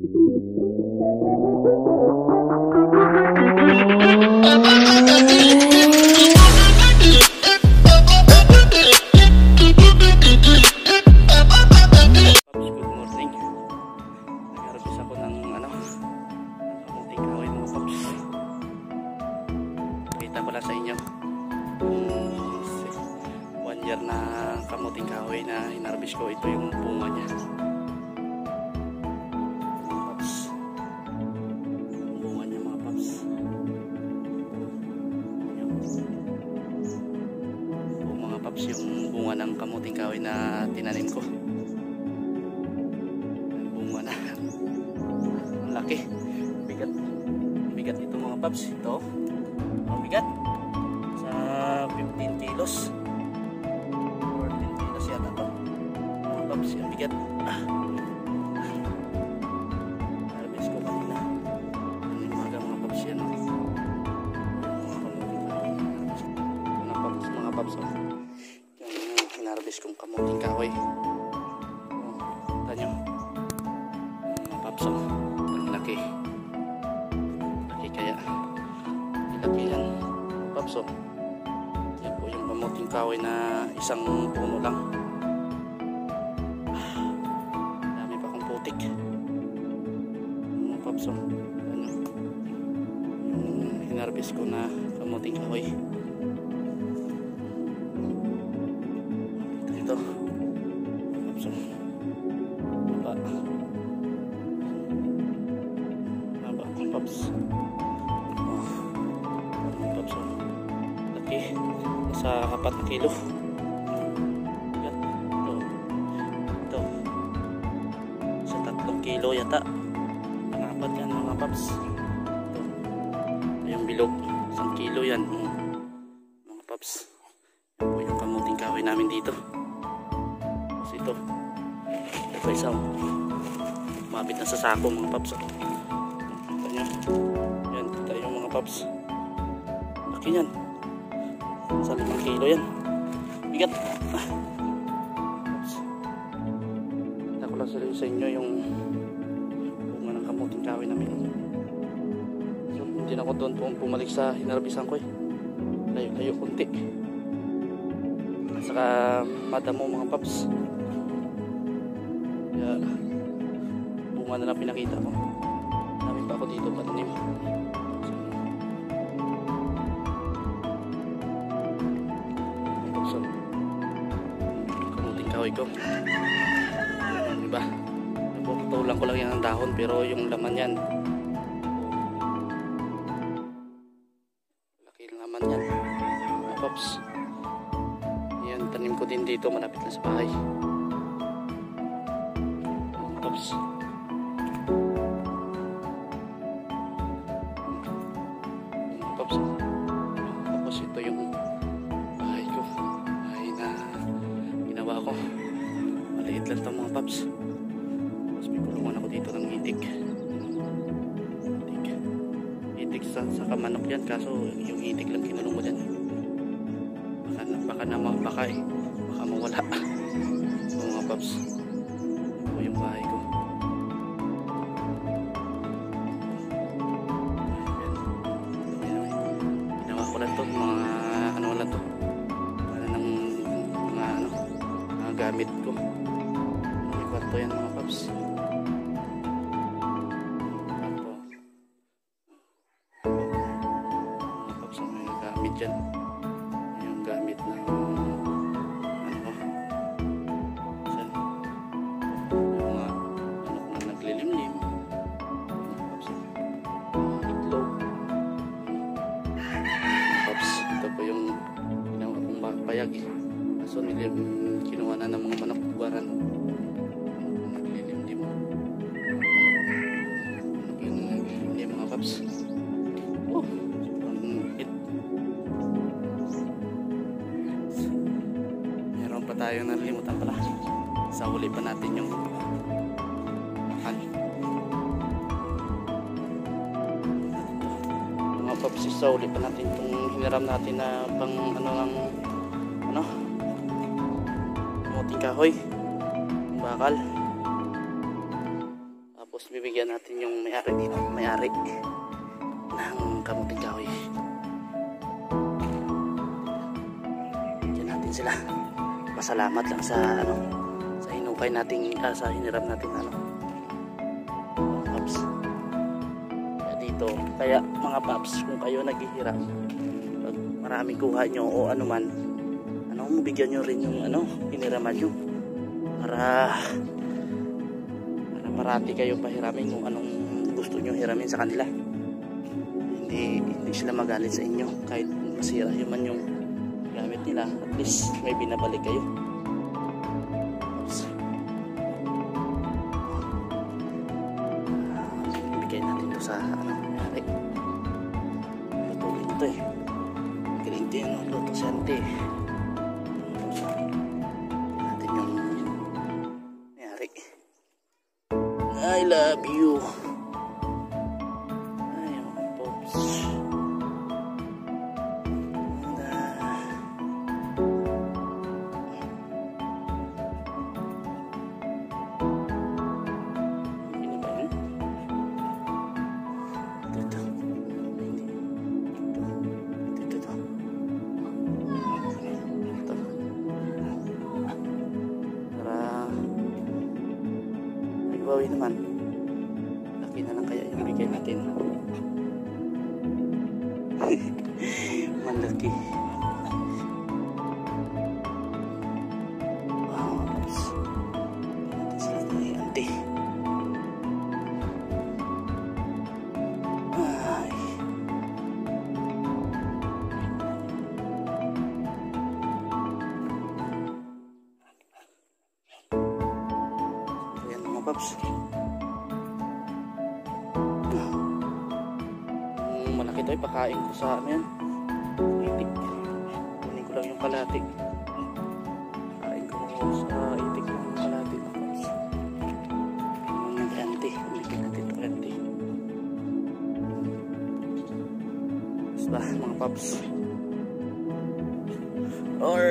one year na kamuting kahoy na hinarvest ko. Ito yung bunga niya. Tinanim ko. Bunga na. Ang laki. Bigat. Bigat ito mga paps. Ito. Ang bigat. Sa 15 kilos. 14 kilos yata to. Mga paps ang bigat. Ah. Harvest oh. Kong kamuting oh, tanyo mga paps oh. ang laki. Laki kaya. Laki yan paps oh. yan po yung kamuting kahoy na isang puno lang. Dami pa akong putik. Mga paps oh. ano? Yung ko na kamuting kahoy Paps. Oh. Paps oh. Laki. Nasa 4 na kilo. Yan. Ito. Ito. Sa 3 kilo yata. Ang apat yan mga paps. Ito. Yung bilog. 1 kilo yan. Mga paps. Yan po yung kamuting kahoy namin dito. Tapos ito. Ito pa isa. oh. Mabit na sa sako mga paps. oh. Paps. Laki yan. Sa 5 kilo yan. Bigat. Ah. Paps. Kita ko lang sa inyo yung bunga ng kamuting kahoy namin. So, hindi na ako doon pum- pumalik sa hinarbisan ko eh. Layo-layo kunti. Saka madamo mga paps. Kaya bunga na lang pinakita ko. Dami pa ako dito patanim. Kahoy ko. Diba? Naputulan ko lang yan ng dahon pero yung laman yan. Laki ng laman yan. Pops. Yan, tanim ko din dito malapit na sa bahay. Pops. Sa kamanok yan. Kaso yung itik lang kinulong ko dyan. Baka, baka na baka eh. Baka mawala. Mga Pops. Ito yung bahay ko. Ginawa ko lang to, mga ano lang to. Para ng mga ano, mga gamit paps. Oh, hit. Meron pa tayong nalimutan pala. Sa huli pa natin yung makan. mga paps sa uli pa natin itong hiniram natin na pang ano lang ano kamuting kahoy bakal tapos bibigyan natin yung may-ari dito, may-ari ng kamuting kahoy. Bigyan natin sila. Pasalamat lang sa ano sa hinukay nating ah, sa hiniram natin ano. Paps. Kaya dito, kaya mga paps, kung kayo naghihiram, pag maraming kuha nyo o ano man, ano, bigyan nyo rin yung ano, hiniraman nyo. Para para marati kayo pahiramin kung anong gusto nyo hiramin sa kanila. Hindi, hindi sila magalit sa inyo kahit masira man yung gamit nila. At least may binabalik kayo. I love you. Malaki. Wow. Natin sila kay auntie. Ay. Ayan mga paps. Malaki to, ipakain ko sa ano lang yung kalahati. Kain ko sa itik yung kalahati mga paps. Yung kanti. Bigyan natin ito kanti. Basta mga paps. Or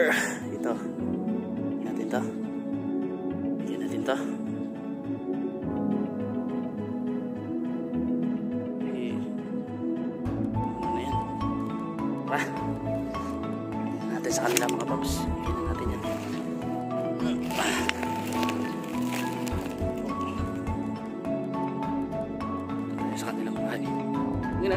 ito. Natin to. Bigyan natin to.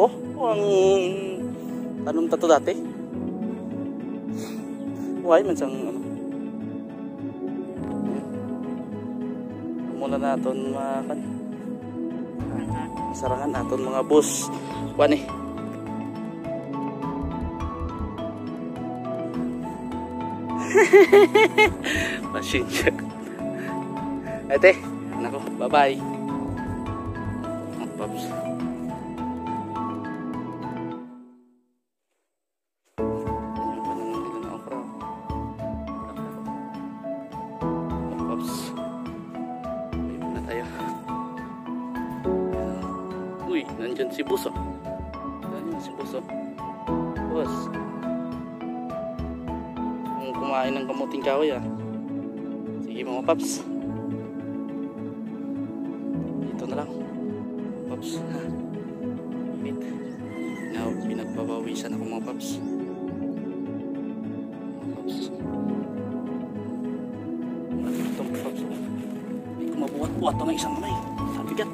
Oo, ang tanong tato dati. Why man sang ano? Muna naton makan. Sarangan naton mga boss. Kuan eh. Pasensya. Ate, nako, bye-bye. Mga paps. Uy, nandyan si Buso. Nandyan si Buso. Boss. Ang kumain ng kamuting kahoy ah. Sige mga paps. Dito na lang. Paps. Wait. Now, pinagpapawisan ako mga paps. Mga paps. Ito mga paps? Hindi ko mabuhat-buhat ito ng isang kamay. Sabi ka.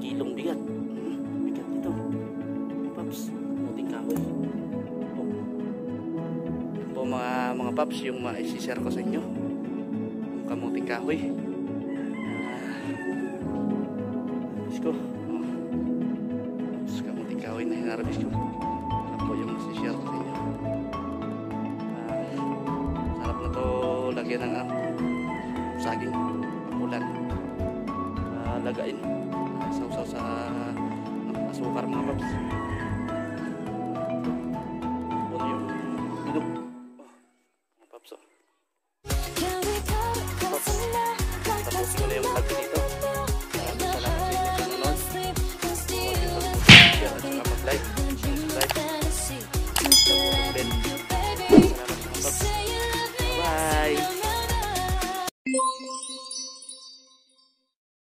Kilong bigat. Hmm, bigat nito. Paps, muting kahoy. Oh. Po mga, mga paps, yung maisishare ko sa inyo. Yung kamuting kahoy. Ah, Diyos ko. Oh. Paps, kamuting kahoy na po yung masishare ko sa inyo. Ah, sarap na to lagyan ng ano, saging ulan uh, lagain uh, sausaw sa uh, asukar mga paps ano yung bilog oh, mga